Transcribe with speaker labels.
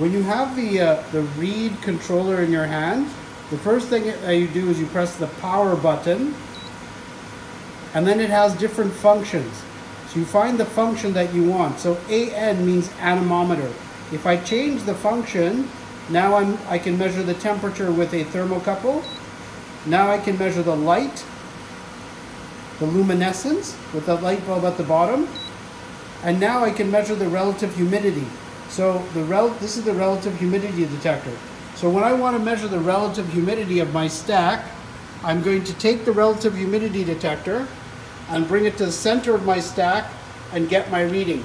Speaker 1: When you have the, uh, the reed controller in your hand, the first thing that you do is you press the power button and then it has different functions. So you find the function that you want. So AN means anemometer. If I change the function, now I'm, I can measure the temperature with a thermocouple. Now I can measure the light, the luminescence with the light bulb at the bottom. And now I can measure the relative humidity. So the rel this is the relative humidity detector. So when I want to measure the relative humidity of my stack, I'm going to take the relative humidity detector and bring it to the center of my stack and get my reading.